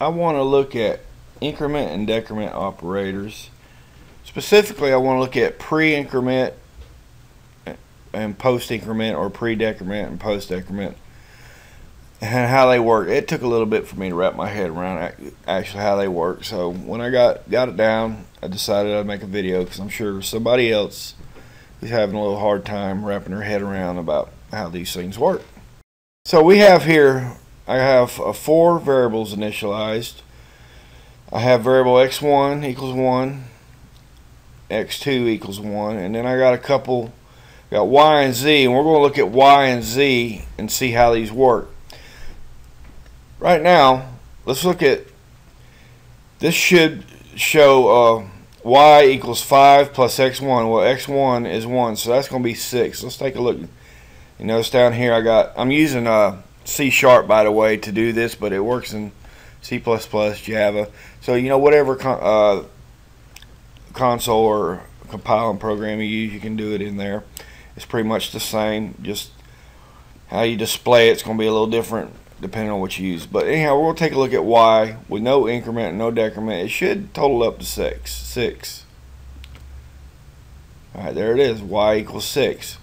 I want to look at increment and decrement operators. Specifically, I want to look at pre-increment and post-increment or pre-decrement and post-decrement and how they work. It took a little bit for me to wrap my head around actually how they work. So when I got got it down, I decided I'd make a video because I'm sure somebody else is having a little hard time wrapping their head around about how these things work. So we have here, I have uh, four variables initialized. I have variable x1 equals 1, x2 equals 1, and then I got a couple, got y and z, and we're going to look at y and z and see how these work. Right now, let's look at, this should show uh, y equals 5 plus x1. Well, x1 is 1, so that's going to be 6. Let's take a look. You notice down here I got, I'm using uh, C Sharp, by the way, to do this, but it works in C++, Java. So, you know, whatever con uh, console or compiling program you use, you can do it in there. It's pretty much the same, just how you display it's going to be a little different depending on what you use. But anyhow, to take a look at y with no increment and no decrement. It should total up to 6. 6. Alright, there it is. y equals 6.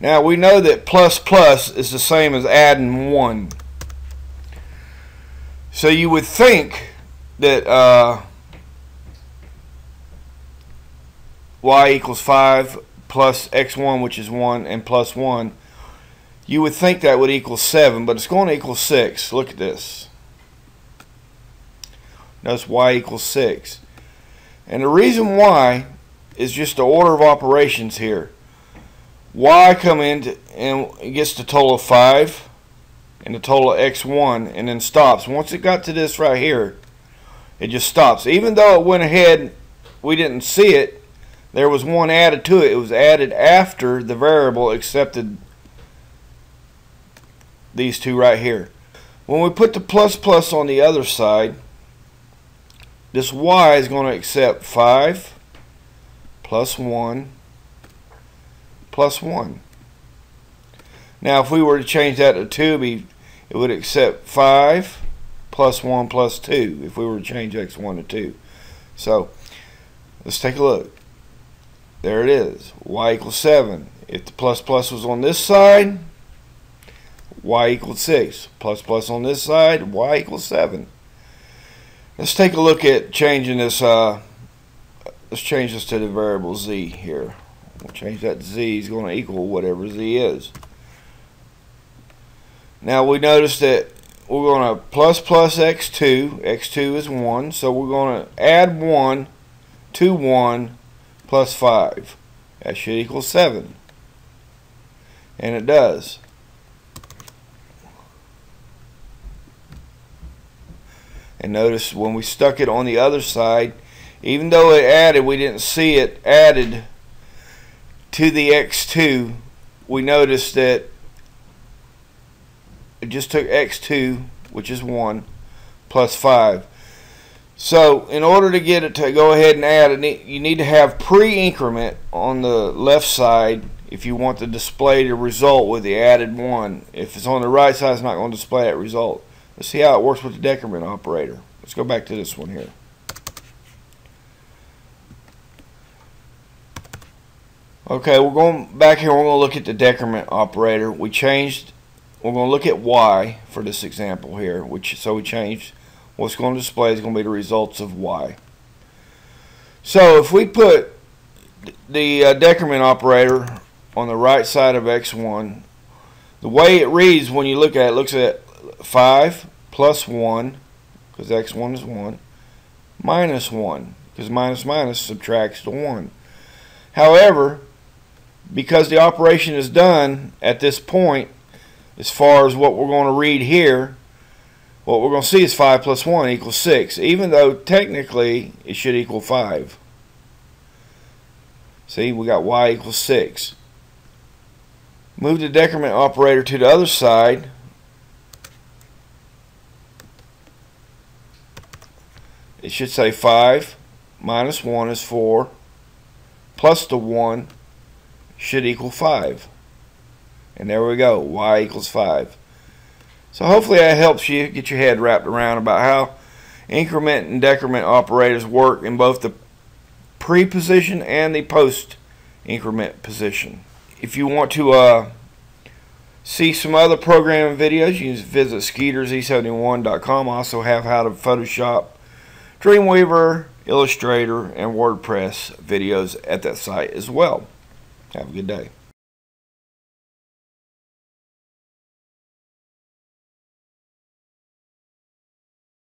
Now we know that plus plus is the same as adding 1. So you would think that uh, y equals 5 plus x1 which is 1 and plus 1 you would think that would equal 7, but it's going to equal 6. Look at this. Notice y equals 6. And the reason why is just the order of operations here. Y come in and gets the total of 5 and the total of x1 and then stops. Once it got to this right here, it just stops. Even though it went ahead, we didn't see it, there was one added to it. It was added after the variable accepted these two right here. When we put the plus plus on the other side, this y is going to accept 5 plus 1 plus 1. Now if we were to change that to 2, it would accept 5 plus 1 plus 2 if we were to change x1 to 2. So let's take a look. There it is. y equals 7. If the plus plus was on this side, y equals 6. Plus plus on this side, y equals 7. Let's take a look at changing this. Uh, let's change this to the variable z here. We'll change that to z is going to equal whatever z is. Now we notice that we're going to plus plus x2. x2 is 1. So we're going to add 1 to 1 plus 5. That should equal 7. And it does. And notice when we stuck it on the other side, even though it added, we didn't see it added to the X2, we noticed that it just took X2, which is 1, plus 5. So in order to get it to go ahead and add, you need to have pre-increment on the left side if you want to display the result with the added 1. If it's on the right side, it's not going to display that result. Let's see how it works with the decrement operator. Let's go back to this one here. Okay, we're going back here. We're going to look at the decrement operator. We changed. We're going to look at y for this example here. Which so we changed. What's going to display is going to be the results of y. So if we put the uh, decrement operator on the right side of x1, the way it reads when you look at it, looks at 5 plus 1, because x1 is 1, minus 1, because minus minus subtracts the 1. However, because the operation is done at this point, as far as what we're going to read here, what we're going to see is 5 plus 1 equals 6, even though technically it should equal 5. See, we got y equals 6. Move the decrement operator to the other side, it should say 5 minus 1 is 4 plus the 1 should equal 5 and there we go y equals 5 So hopefully that helps you get your head wrapped around about how increment and decrement operators work in both the pre-position and the post-increment position. If you want to uh, see some other programming videos, you can visit skeeterz71.com. I also have how to Photoshop, Dreamweaver, Illustrator, and WordPress videos at that site as well. Have a good day.